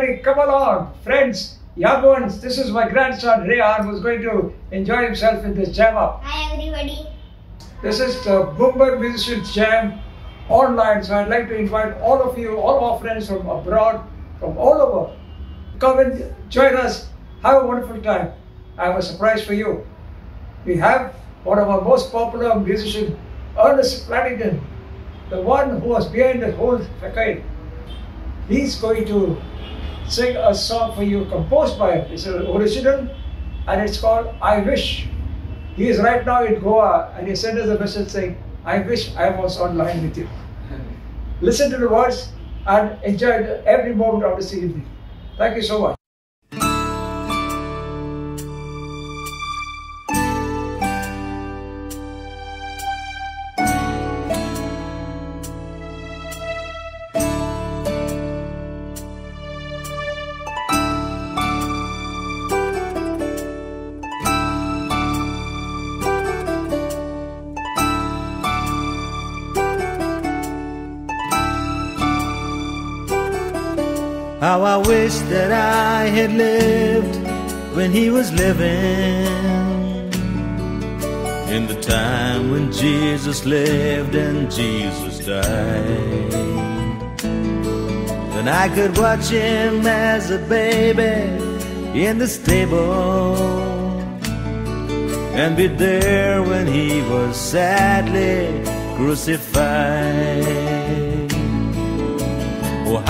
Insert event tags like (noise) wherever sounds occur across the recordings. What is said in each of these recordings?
Everybody, come along. Friends, young ones, this is my grandson Rehan who's going to enjoy himself in this jam up. Hi everybody. This is the Bloomberg Musicians Jam online. So I'd like to invite all of you, all our friends from abroad, from all over, come and join us. Have a wonderful time. I have a surprise for you. We have one of our most popular musicians, Ernest Flanagan, the one who was behind the whole facade. He's going to sing a song for you composed by him. It's an original and it's called I Wish. He is right now in Goa and he sent us a message saying, I wish I was online with you. (laughs) Listen to the words and enjoy every moment of this evening. Thank you so much. How I wish that I had lived when he was living. In the time when Jesus lived and Jesus died. Then I could watch him as a baby in the stable. And be there when he was sadly crucified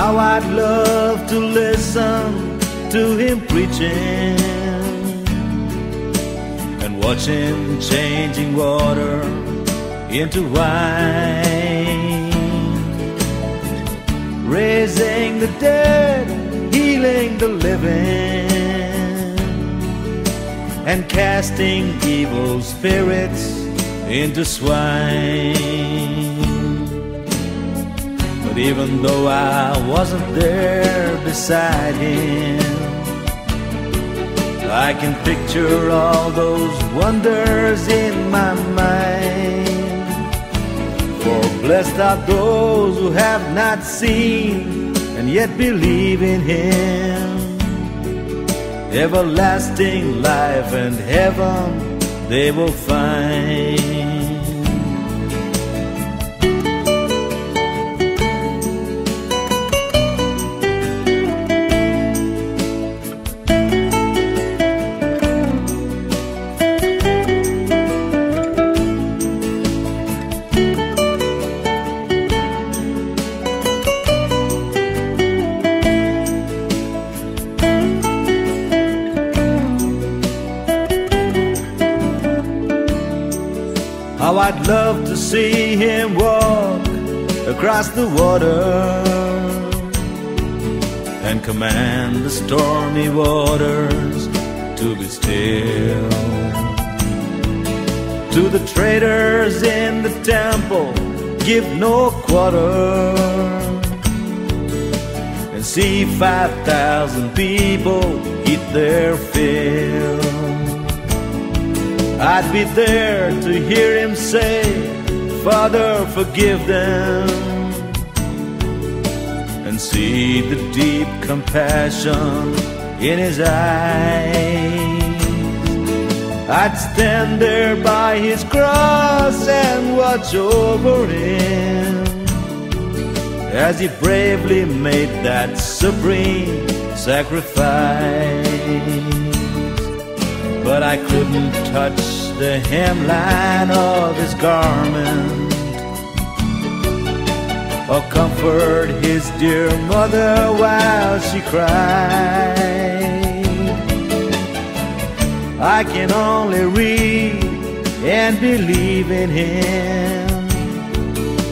how I'd love to listen to him preaching and watch him changing water into wine, raising the dead, healing the living, and casting evil spirits into swine. Even though I wasn't there beside him, I can picture all those wonders in my mind. For blessed are those who have not seen and yet believe in him. Everlasting life and heaven they will find. Across the water and command the stormy waters to be still. To the traders in the temple, give no quarter and see 5,000 people eat their fill. I'd be there to hear him say, Father, forgive them, see the deep compassion in his eyes. I'd stand there by his cross and watch over him. As he bravely made that supreme sacrifice. But I couldn't touch the hemline of his garment or comfort his dear mother while she cried. I can only read and believe in him.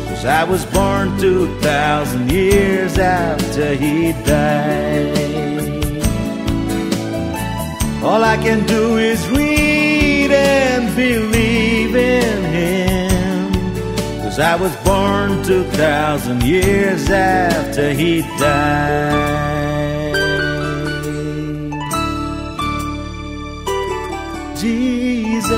Cause I was born 2,000 years after he died. All I can do is read and believe in him. Cause I was born 2,000 years after he died. Jesus.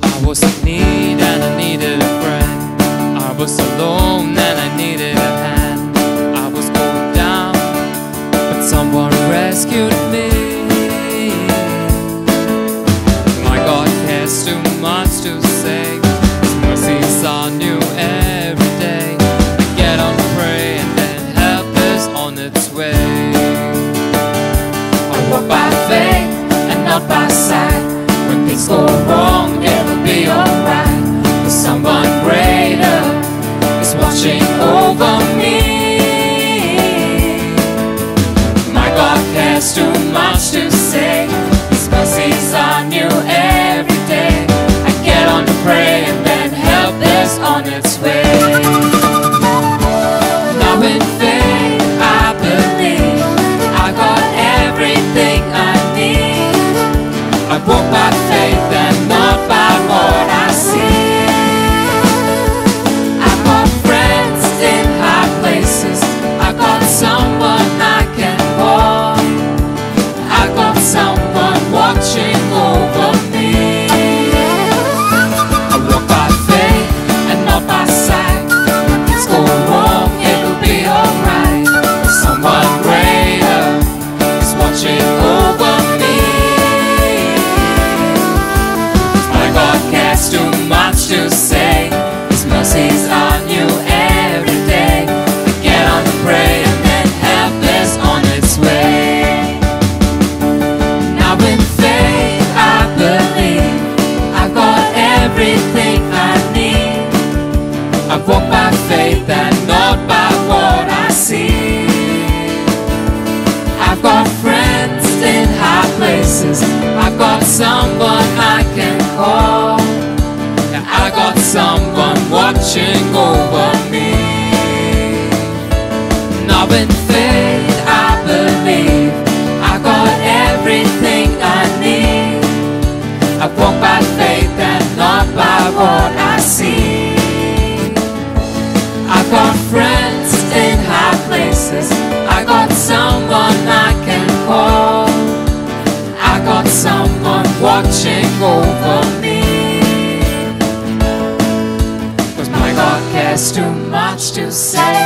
I was in need and I needed a friend. I was alone. Much to say. Watching over you say?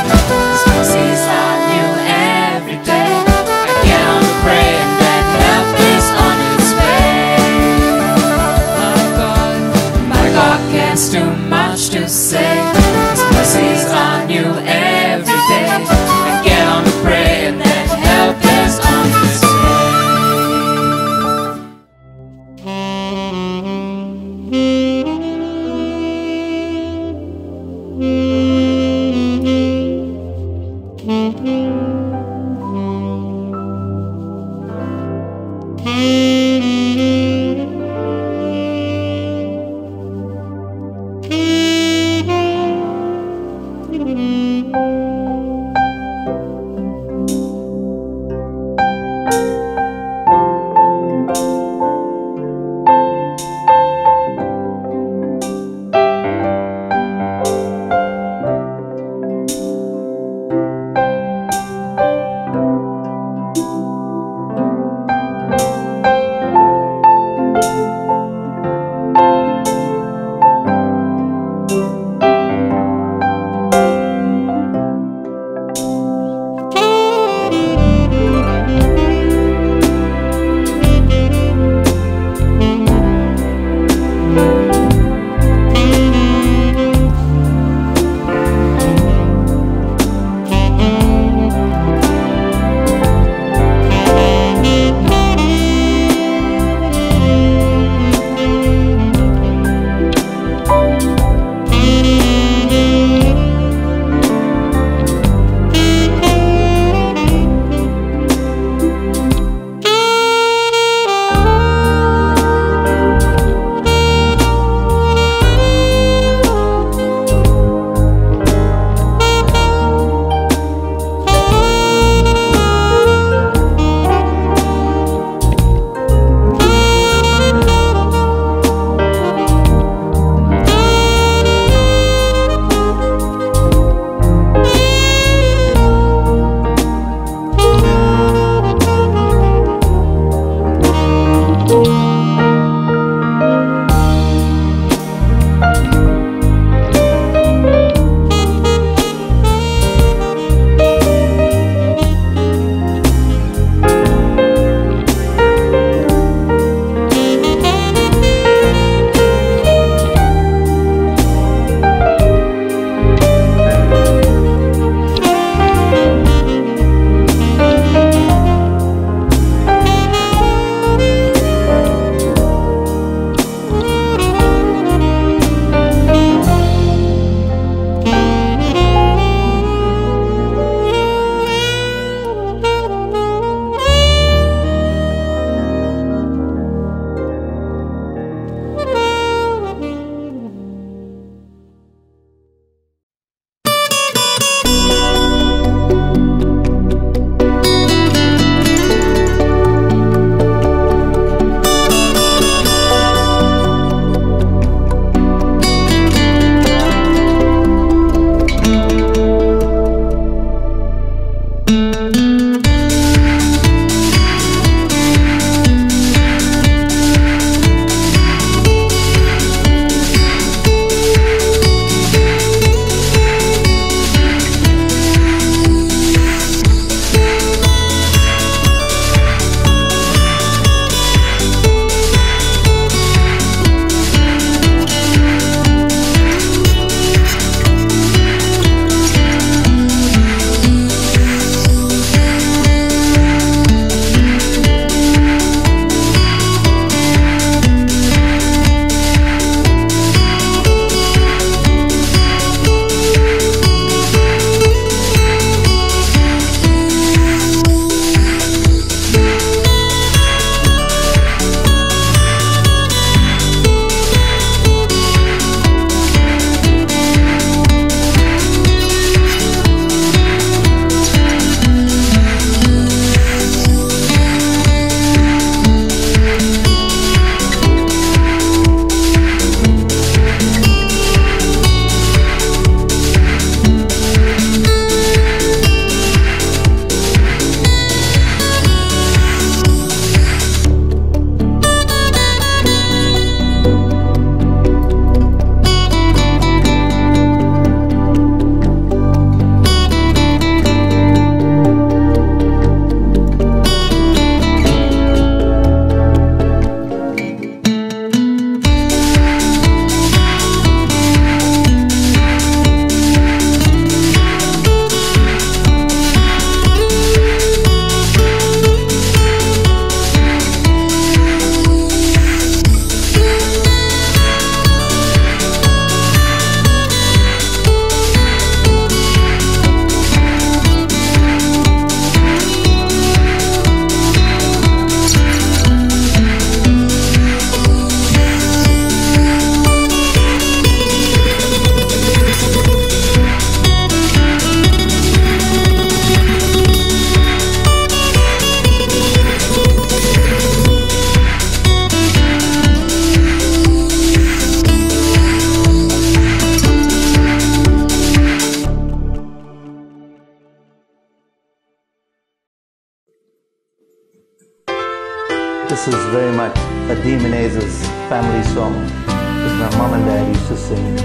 Family song, which my mom and dad used to sing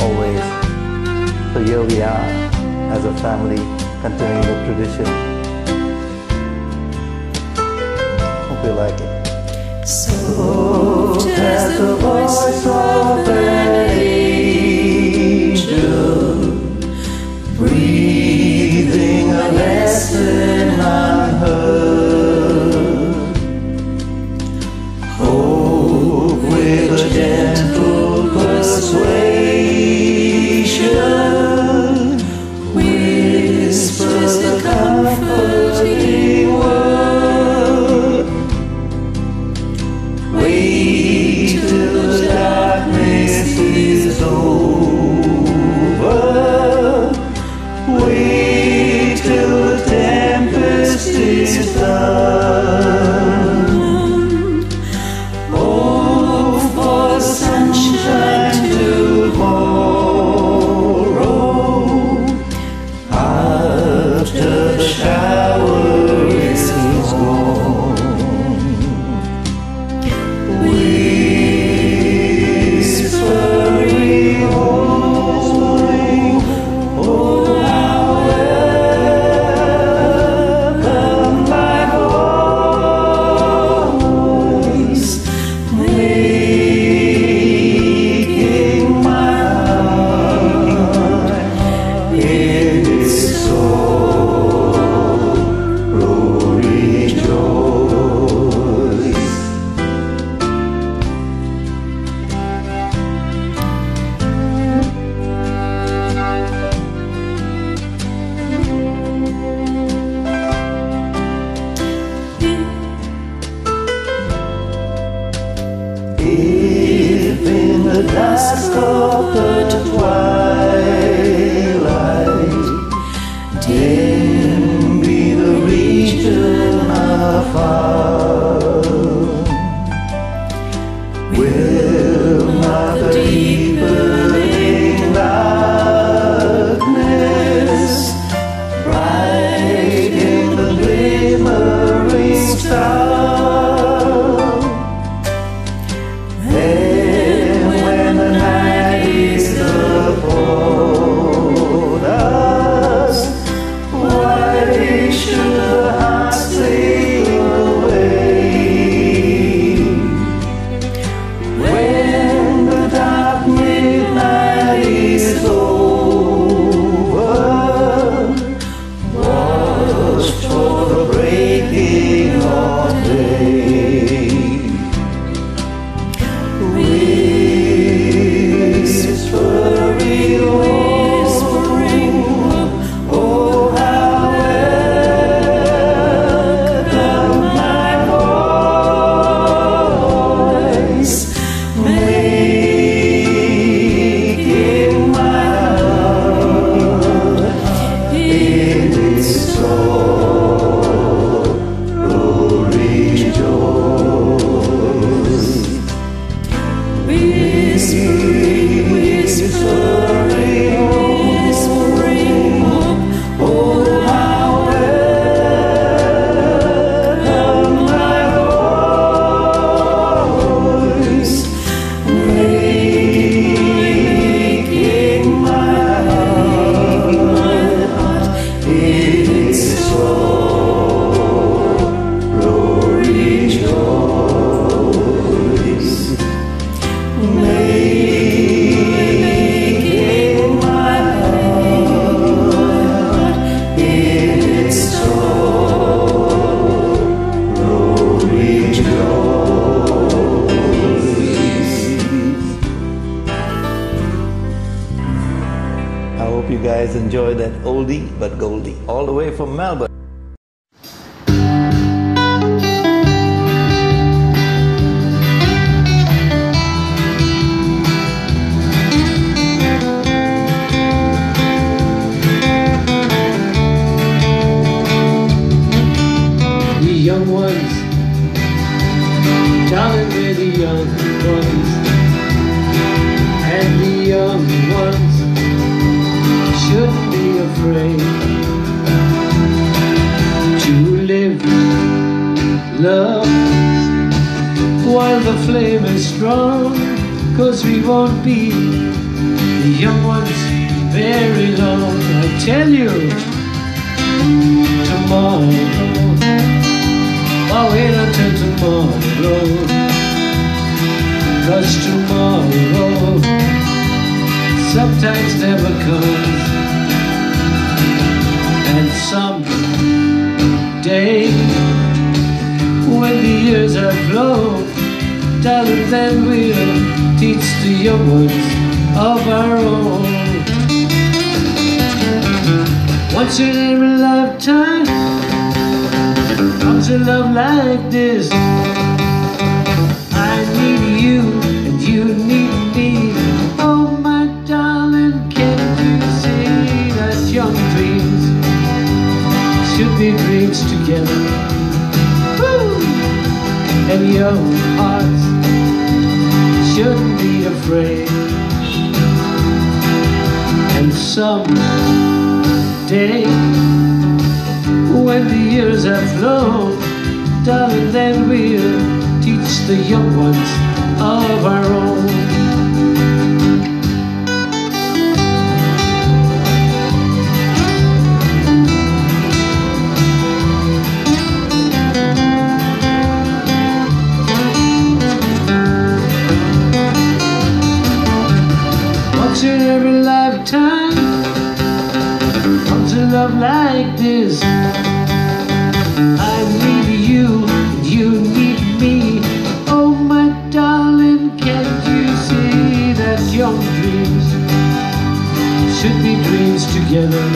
always. So here we are as a family continuing the tradition. Hope you like it. Soft as the voice of an angel, Breathing a lesson Hope with very long, I tell you, tomorrow. I'll wait until tomorrow. Cause tomorrow Sometimes never comes. And someday When the years have flown Darling, then we'll teach the young ones of our own Once in every lifetime comes a love like this. I need you and you need me. Oh my darling, can't you see that young dreams should be dreams together? Woo! And young hearts shouldn't be afraid. And someday when the years have flown, darling, then we'll teach the young ones of our own. Love like this. I need you, you need me. Oh, my darling, can't you see that young dreams should be dreams together?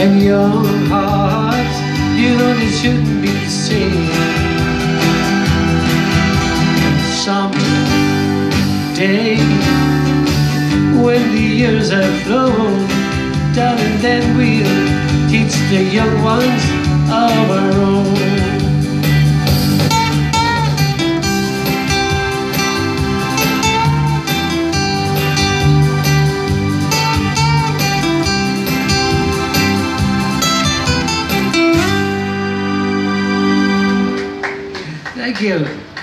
And young hearts, you know they shouldn't be the same. Someday, when the years have flown, darling, then we'll teach the young ones of our own. Thank you.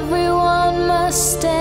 everyone must stay.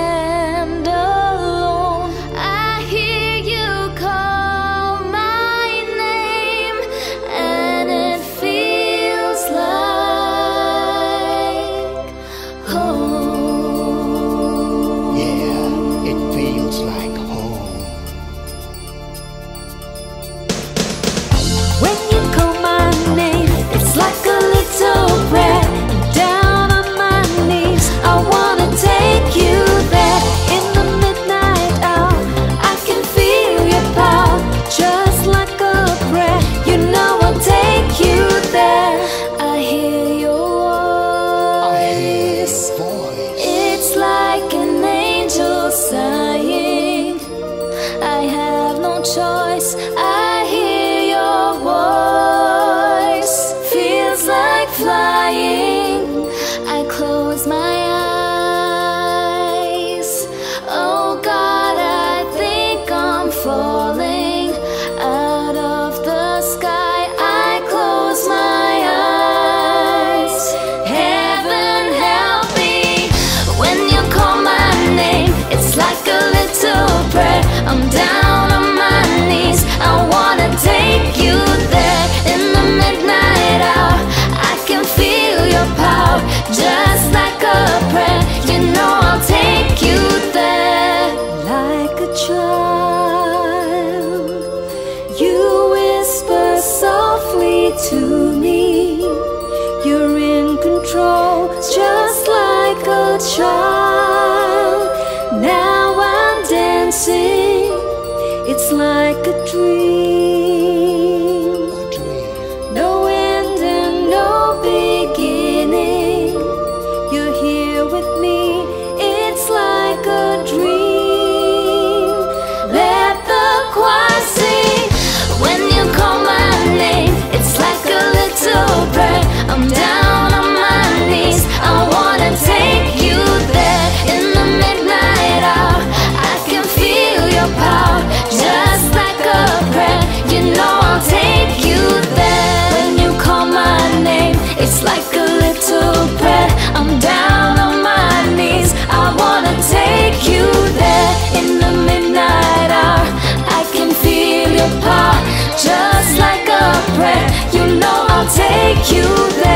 Take you there.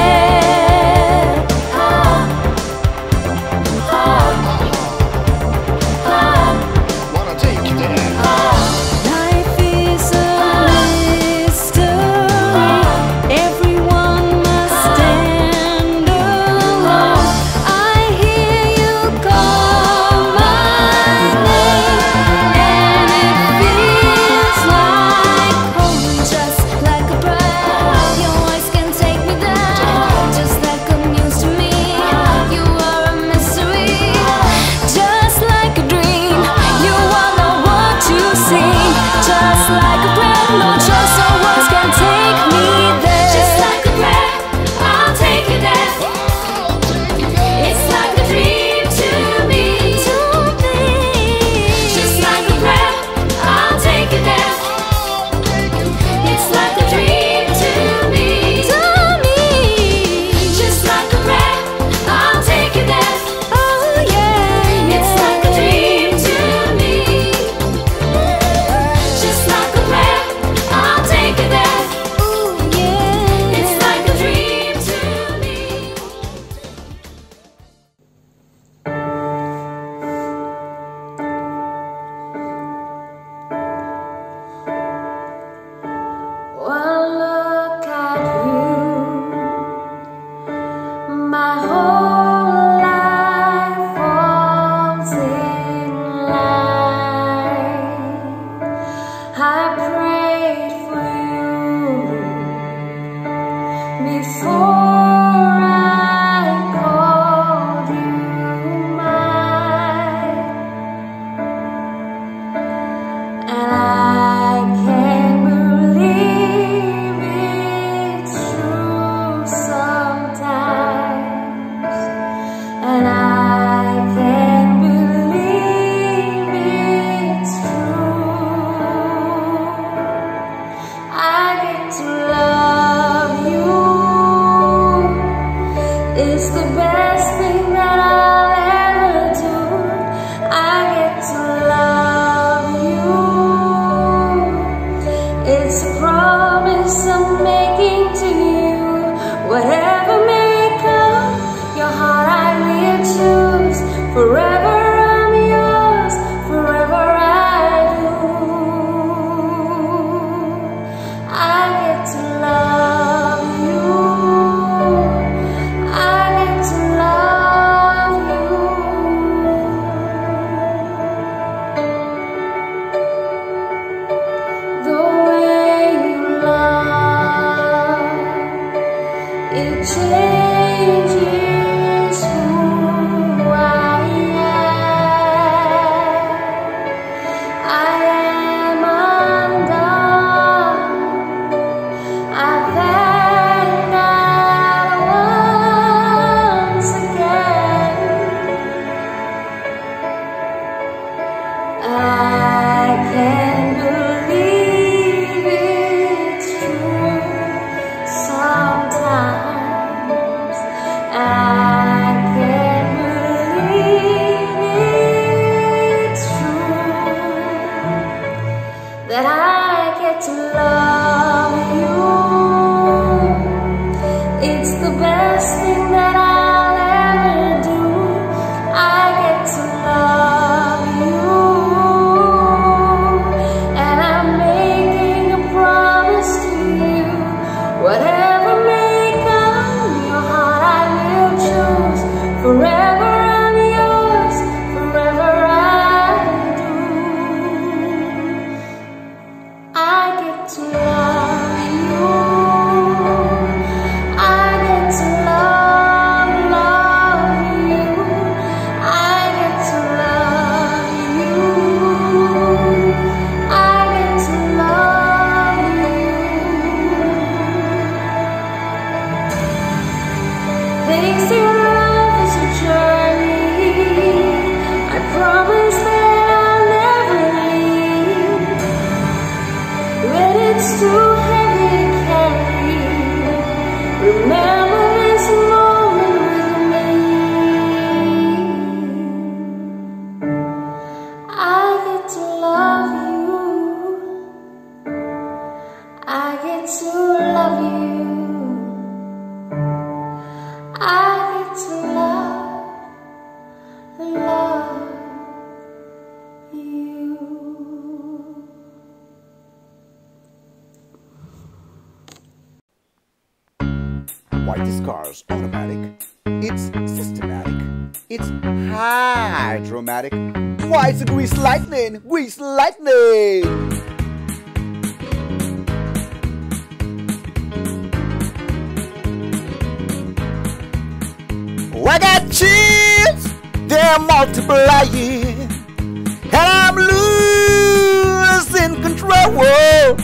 I got chips, they're multiplying. And I'm losing control.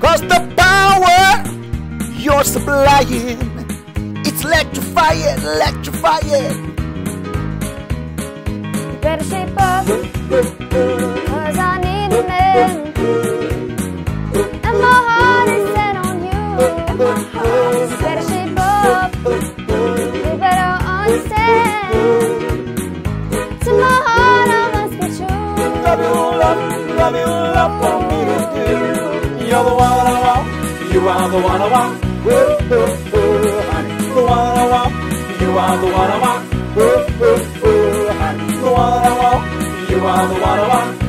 Cause the power you're supplying, it's electrifying, electrifying. You better shape up, cause I need a man. loving love for me to do. You're the one I want, you are the one I want. Ooh, ooh, ooh, honey. The one I want, you are the one I want. Ooh, ooh, ooh, honey. The one I want, you are the one I want.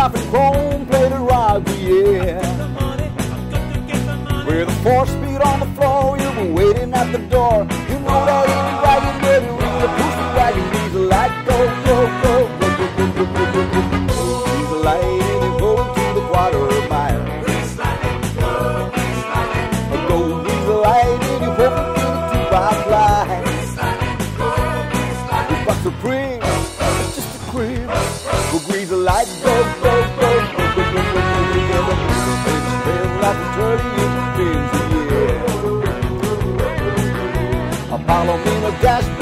coffee chrome plated rugby, yeah. With a four speed on the floor, you were waiting at the door. You know that in the wagon, baby, we were pushing wagon. Diesel light, go, go, go, go, go, go, go, go, go, go. Diesel light. that's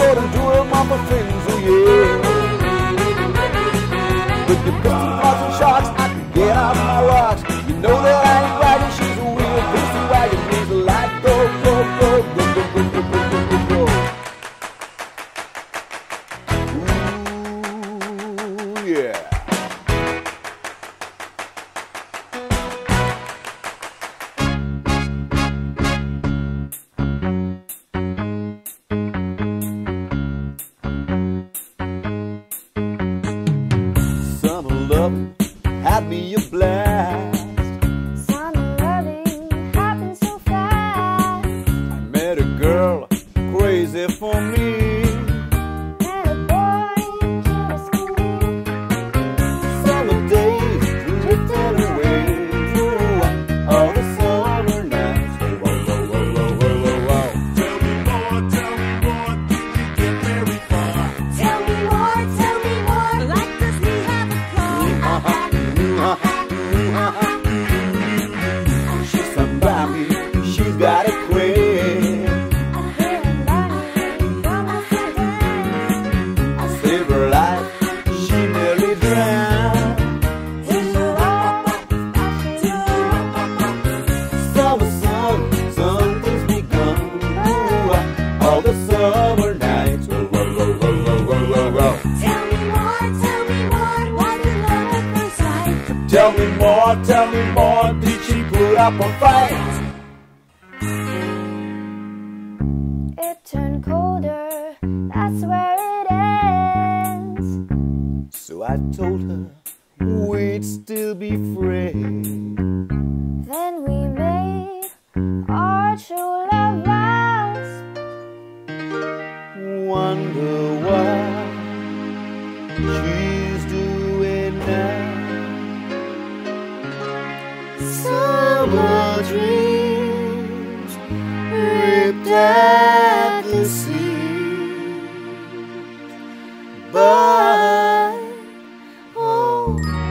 oh,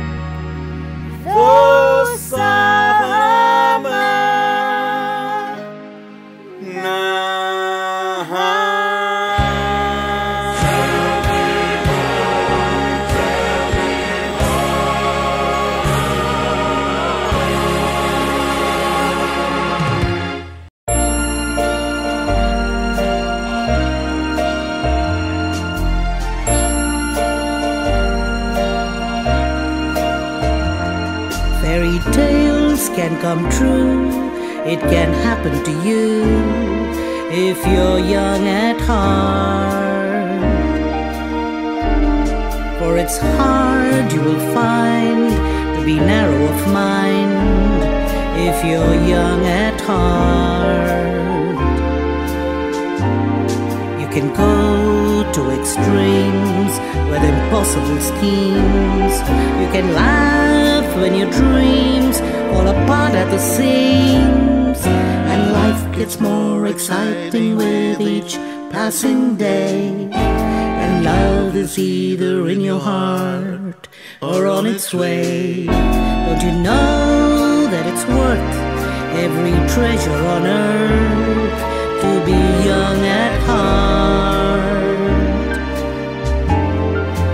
earth to be young at heart?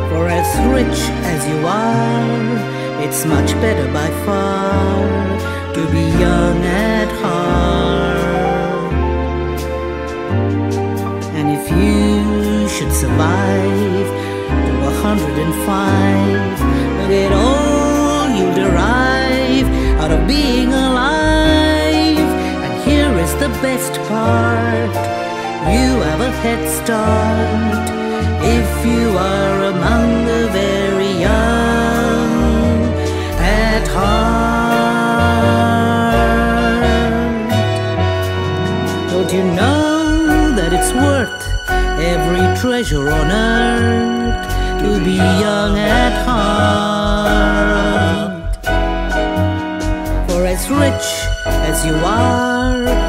For as rich as you are, it's much better by far to be young at heart. And if you should survive to a hundred and five, look at all you'll derive out of being alive. Best part you have a head start if you are among the very young at heart. Don't you know that it's worth every treasure on earth to be young at heart? For as rich as you are,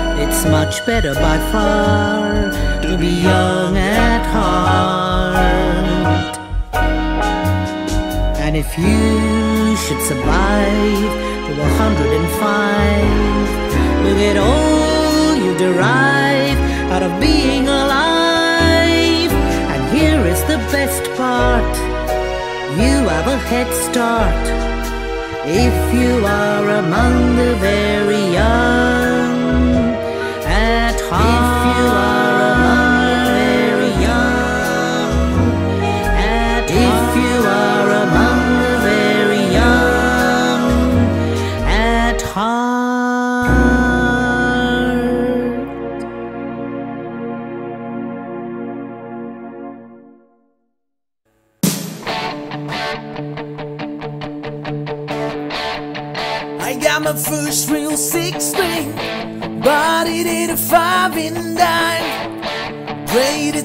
much better by far to be young at heart. And if you should survive to a hundred and five, look at all you derive out of being alive. And here is the best part you have a head start if you are among the very young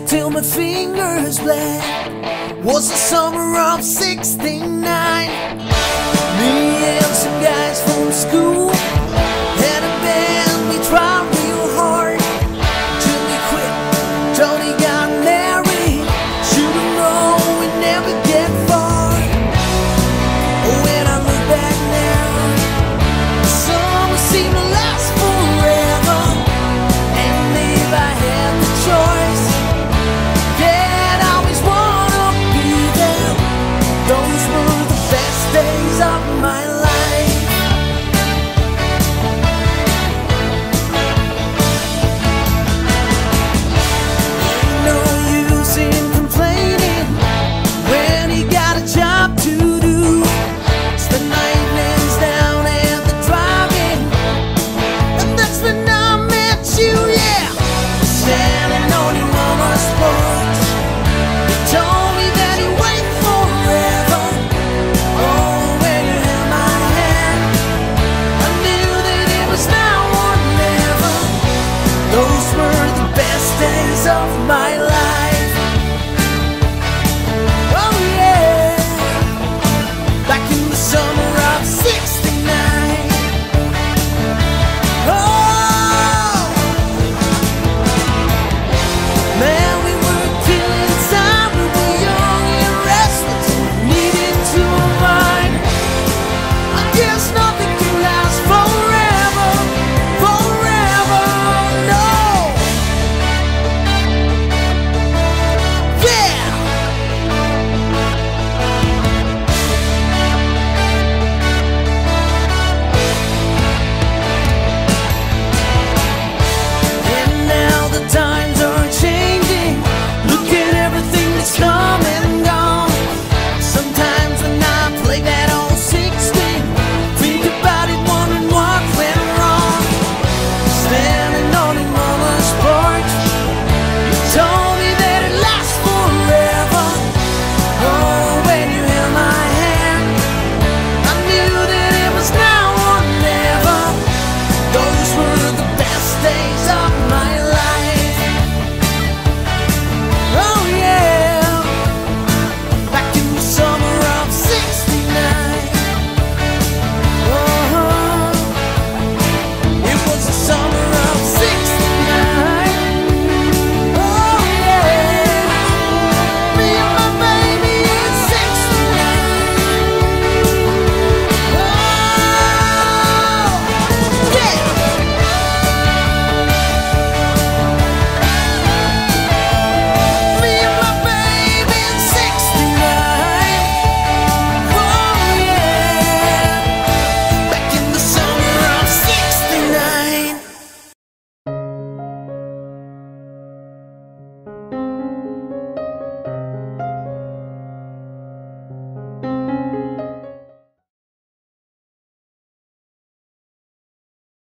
till my fingers bled was the summer of 69 me and some guys from school